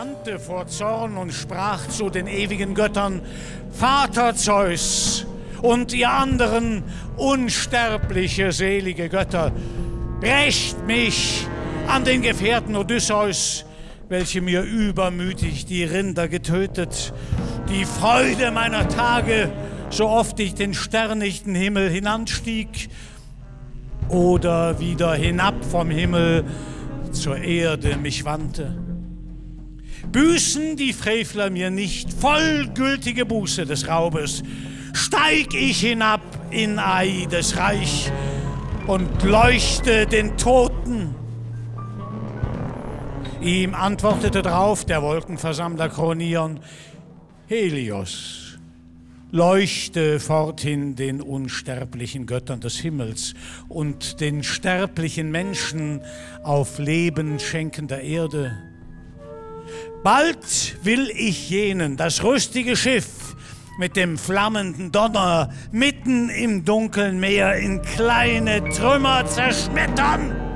Entbrannte vor Zorn und sprach zu den ewigen Göttern, Vater Zeus und ihr anderen unsterbliche, selige Götter, rächt mich an den Gefährten Odysseus, welche mir übermütig die Rinder getötet, die Freude meiner Tage, so oft ich den sternichten Himmel hinanstieg oder wieder hinab vom Himmel zur Erde mich wandte. Büßen die Frevler mir nicht vollgültige Buße des Raubes, steig ich hinab in Aides Reich und leuchte den Toten. Ihm antwortete drauf der Wolkenversammler Kronion, Helios, leuchte forthin den unsterblichen Göttern des Himmels und den sterblichen Menschen auf Leben schenkender Erde. Bald will ich jenen das rüstige Schiff mit dem flammenden Donner mitten im dunklen Meer in kleine Trümmer zerschmettern.